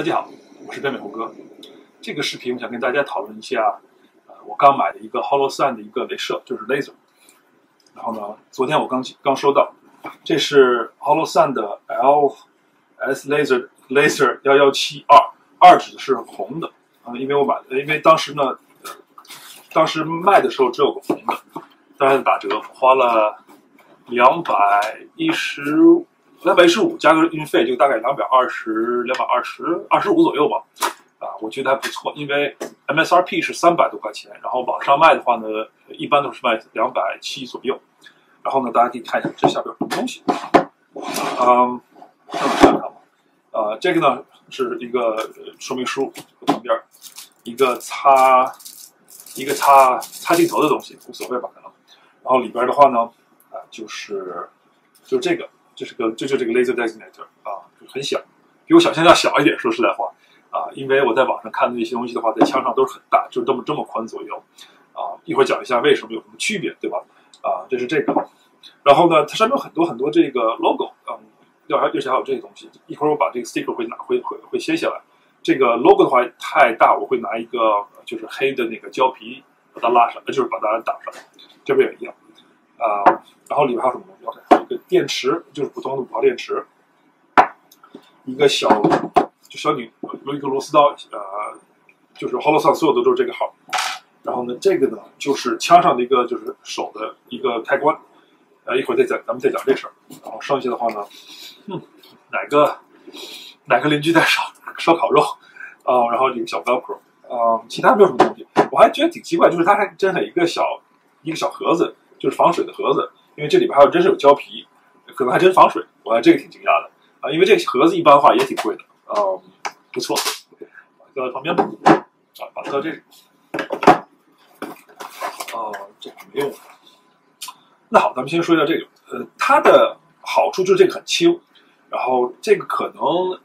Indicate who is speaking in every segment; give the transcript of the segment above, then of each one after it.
Speaker 1: 大家好，我是北美猴哥。这个视频我想跟大家讨论一下，呃，我刚买的一个 Holosun 的一个镭射，就是 laser。然后呢，昨天我刚刚收到，这是 Holosun 的 LS laser laser 幺幺七二，二指的是红的啊，因为我买，因为当时呢，当时卖的时候只有个红的，当然打折，花了两百一十。两百一十五加个运费就大概两百二十两百二十二十五左右吧，啊，我觉得还不错，因为 MSRP 是三百多块钱，然后网上卖的话呢，一般都是卖两百七左右。然后呢，大家可以看一下这下边有什么东西，嗯，看看吧，呃，这个呢是一个说明书旁边一个擦一个擦擦镜头的东西，无所谓吧可能。然后里边的话呢，啊，就是就是这个。这是个，这就是这个 laser designator 啊，很小，比我想象要小一点。说实在话，啊，因为我在网上看的那些东西的话，在枪上都是很大，就是这么这么宽左右，啊，一会儿讲一下为什么有什么区别，对吧？啊，这是这个，然后呢，它上面有很多很多这个 logo，嗯，要还而且还有这些东西，一会儿我把这个 sticker 会拿会会会卸下来。这个 logo 的话太大，我会拿一个就是黑的那个胶皮把它拉上，就是把它挡上。这边也一样，啊，然后里面还有什么东西电池就是普通的五号电池，一个小就小拧有一个螺丝刀，呃，就是 Holosun 所有的都是这个号。然后呢，这个呢就是枪上的一个就是手的一个开关，呃，一会儿再讲，咱们再讲这事儿。然后剩下的话呢，嗯，哪个哪个邻居在烧烧烤肉啊？然后一个小 Velcro，啊，其他没有什么东西。我还觉得挺奇怪，就是它还真的一个小一个小盒子，就是防水的盒子。因为这里边还有真是有胶皮，可能还真防水，我还这个挺惊讶的啊！因为这个盒子一般话也挺贵的，嗯，不错，搁在旁边吧，啊，把它搁这里，哦，这个没用。那好，咱们先说一下这个，呃，它的好处就是这个很轻，然后这个可能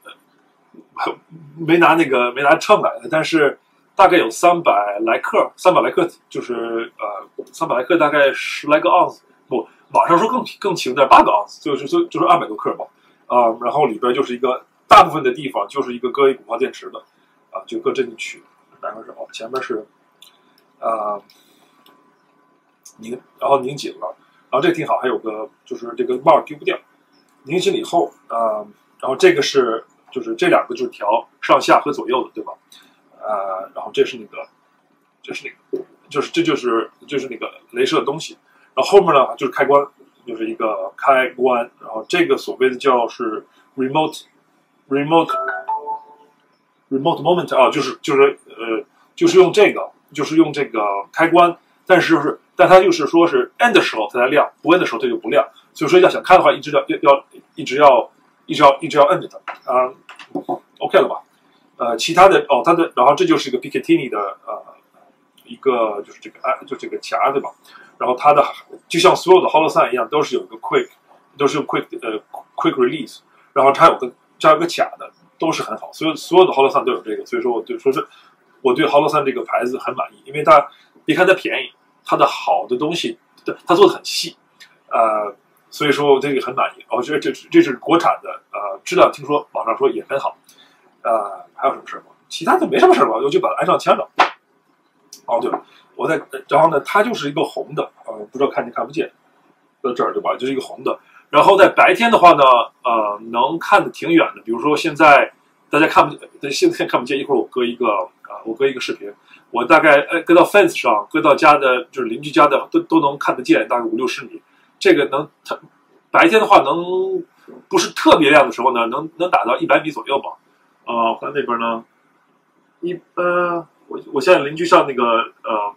Speaker 1: 没拿那个没拿秤来，但是大概有三百来克，三百来克就是呃，三百来克大概十来个盎司不。网上说更更轻，但八个盎司，就是就就是二百多克吧，啊，然后里边就是一个大部分的地方就是一个搁一五号电池的，啊，就搁这进去，然后是哦，前面是，啊，拧，然后拧紧了，然后这挺好，还有个就是这个帽丢不掉，拧紧了以后，啊，然后这个是就是这两个就是调上下和左右的，对吧？啊，然后这是那个，这是那个，就是这就是就是那个镭射的东西。然后后面呢，就是开关，就是一个开关。然后这个所谓的叫是 remote，remote，remote moment 啊，就是就是呃，就是用这个，就是用这个开关。但是就是，但它就是说是 end 的时候它才亮，不 end 的时候它就不亮。所以说要想看的话，一直要要要一直要一直要一直要摁着它啊。OK 了吧？呃，其他的哦，它的然后这就是一个 Picatinny 的呃一个就是这个哎，就这个夹对吧？然后它的就像所有的 Holosun 一样，都是有一个 quick，都是用 quick 呃 quick release，然后它有个加有个卡的，都是很好。所有所有的 Holosun 都有这个，所以说我对说是我对 Holosun 这个牌子很满意，因为它别看它便宜，它的好的东西它做的很细，呃，所以说我这个很满意。我觉得这这是国产的，呃，质量听说网上说也很好。呃，还有什么事吗？其他的没什么事吧，我就把它安上签上。哦，对了。我在，然后呢，它就是一个红的，呃，不知道看见看不见，在这儿对吧？就是一个红的。然后在白天的话呢，呃，能看的挺远的。比如说现在大家看不见，现在看不见。一会儿我搁一个，啊，我搁一个视频，我大概哎搁到 fence 上，搁到家的，就是邻居家的，都都能看得见，大概五六十米。这个能，它白天的话能不是特别亮的时候呢，能能打到一百米左右吧。啊，看那边呢，一般，我我现在邻居上那个呃。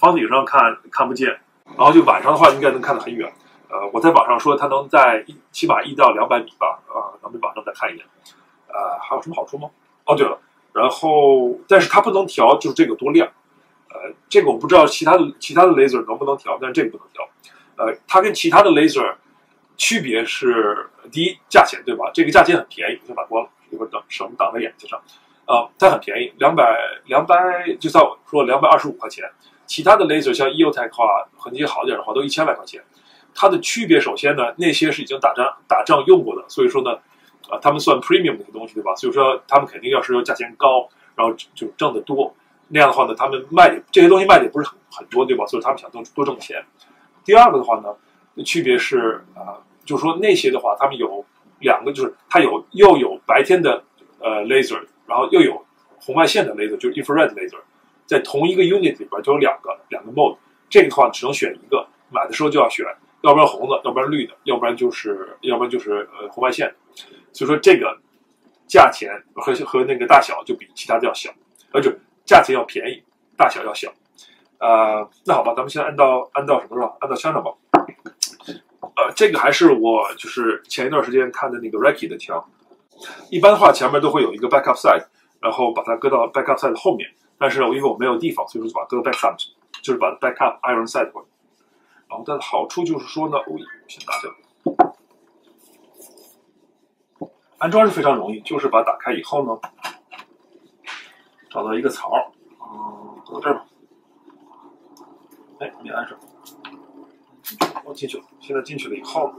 Speaker 1: 房顶上看看不见，然后就晚上的话应该能看得很远。呃，我在网上说它能在一起码一到两百米吧。啊，咱们网上再看一眼。呃，还有什么好处吗？哦，对了，然后但是它不能调，就是这个多亮。呃，这个我不知道其他的其他的 laser 能不能调，但是这个不能调。呃，它跟其他的 laser 区别是第一价钱对吧？这个价钱很便宜，先把关了，一会儿等省挡在眼睛上。啊，它很便宜，两百两百，就算我说两百二十五块钱。其他的 laser 像 EOTech 的话，痕迹好点的话，都一千来块钱。它的区别，首先呢，那些是已经打仗打仗用过的，所以说呢，啊，他们算 premium 的东西，对吧？所以说他们肯定要是要价钱高，然后就挣得多，那样的话呢，他们卖这些东西卖的也不是很很多，对吧？所以他们想多多挣钱。第二个的话呢，区别是啊，就是说那些的话，他们有两个，就是它有又有白天的呃 laser，然后又有红外线的 laser，就是 infrared laser，在同一个 unit 里边就有两个两个 mode，这个的话只能选一个，买的时候就要选，要不然红的，要不然绿的，要不然就是要不然就是呃红外线，所以说这个价钱和和那个大小就比其他的要小，而且价钱要便宜，大小要小。呃，那好吧，咱们先按到按到什么吧？按到枪上吧。呃，这个还是我就是前一段时间看的那个 Reiki 的枪。一般的话，前面都会有一个 backup side，然后把它搁到 backup side 的后面。但是呢因为我没有地方，所以说就把它搁到 backup，就是把 backup iron side 过来。然后它的好处就是说呢，我，先打掉。安装是非常容易，就是把打开以后呢，找到一个槽，嗯，搁到这儿吧。哎，没按上，我进去了。现在进去了以后，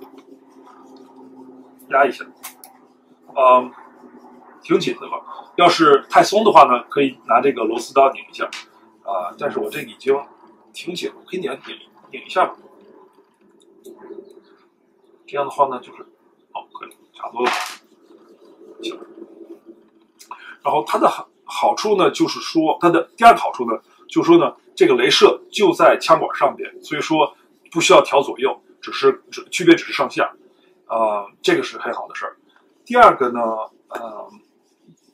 Speaker 1: 压一下，嗯，挺紧的吧？要是太松的话呢，可以拿这个螺丝刀拧一下，啊，但是我这已经挺紧了，可以拧拧拧一下吧。这样的话呢，就是，哦，可以，差不多了。行。然后它的好好处呢，就是说它的第二个好处呢，就是说呢。这个镭射就在枪管上边，所以说不需要调左右，只是只区别只是上下，啊，这个是很好的事儿。第二个呢，呃，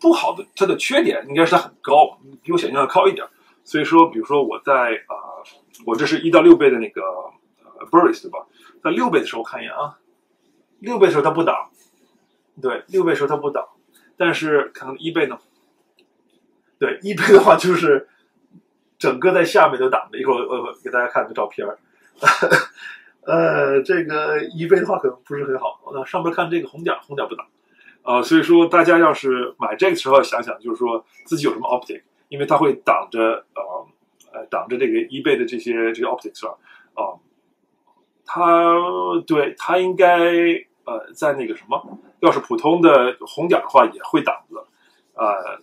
Speaker 1: 不好的它的缺点应该是它很高，比我想象的高一点。所以说，比如说我在啊，我这是一到六倍的那个呃 Burris 对吧？在六倍的时候看一眼啊，六倍的时候它不挡，对，六倍时候它不挡，但是看看一倍呢，对，一倍的话就是。整个在下面都挡着，一会儿我给大家看个照片儿，呃，这个一倍的话可能不是很好。那上边看这个红点，红点不挡，啊，所以说大家要是买这个时候想想，就是说自己有什么 optic，因为它会挡着呃呃挡着这个一倍的这些这个 optics 啊，啊，它对它应该呃在那个什么，要是普通的红点的话也会挡着，呃，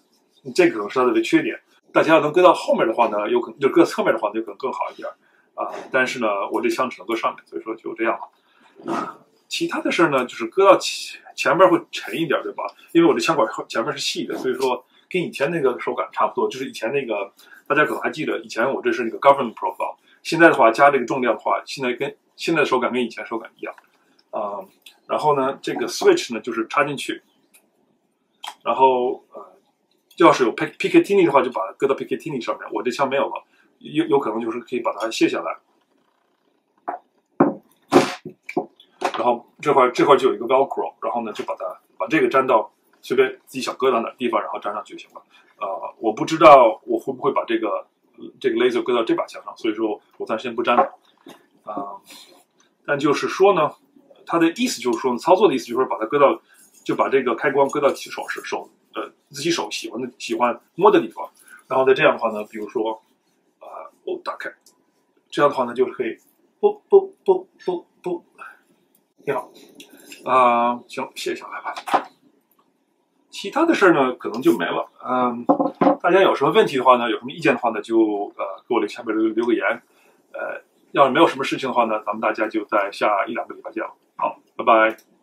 Speaker 1: 这可能是它的缺点。大家要能搁到后面的话呢，有可能就搁侧面的话，就可能更好一点啊。但是呢，我这枪只能搁上面，所以说就这样了。其他的事儿呢，就是搁到前前面会沉一点，对吧？因为我这枪管前面是细的，所以说跟以前那个手感差不多。就是以前那个，大家可能还记得，以前我这是那个 government profile，现在的话加这个重量的话，现在跟现在的手感跟以前手感一样啊。然后呢，这个 switch 呢就是插进去，然后呃。要是有 pick P K T N 的话，就把它搁到 P K T N 上面。我这枪没有了，有有可能就是可以把它卸下来。然后这块这块就有一个 Velcro，然后呢就把它把这个粘到随便自己想搁到哪地方，然后粘上去就行了。呃，我不知道我会不会把这个这个 laser 搁到这把枪上，所以说我暂时先不粘了。啊，但就是说呢，它的意思就是说，操作的意思就是把它搁到，就把这个开关搁到手手手。呃，自己手喜欢的、喜欢摸的地方，然后再这样的话呢，比如说，啊，哦，打开，这样的话呢，就是可以，不不不不不，挺好，啊，行，谢谢小来吧。其他的事儿呢，可能就没了。嗯，大家有什么问题的话呢，有什么意见的话呢，就呃给我留下面留留个言。呃，要是没有什么事情的话呢，咱们大家就在下一两个礼拜见了。好，拜拜。